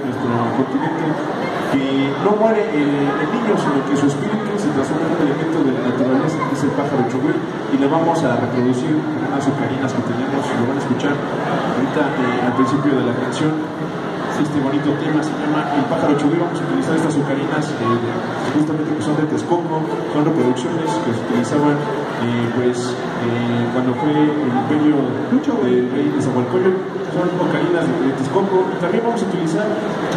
nuestro continente, que no muere el, niño, sino que su espíritu se transforma en un elemento de la naturaleza, que es el pájaro chogüí, y le vamos a reproducir unas ocarinas que tenemos, lo van a escuchar ahorita eh, al principio de la canción este bonito tema se llama El pájaro chubí. Vamos a utilizar estas ocarinas eh, justamente que son de Texcoco, son reproducciones que se utilizaban eh, pues eh, cuando fue el imperio del rey de Zahualcoyo. Son ocarinas de, Texcoco. También vamos a utilizar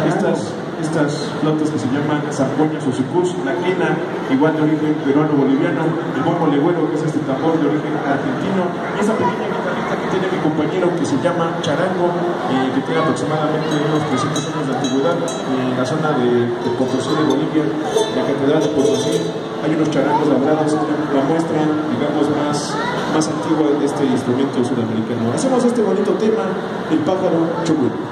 estas estas plantas que se llaman zampoñas o sucus, la quena, igual de origen peruano-boliviano, el bombo legüero, que es este tambor de origen argentino, y esta pequeña guitarrita que tiene mi compañero que se llama charango, eh, que tiene aproximadamente unos 300 años de antigüedad, eh, en la zona de, de Potosí de Bolivia, la catedral de Potosí, hay unos charangos labrados, la muestra, digamos, más, más antigua de este instrumento sudamericano. Hacemos este bonito tema, el pájaro chubut.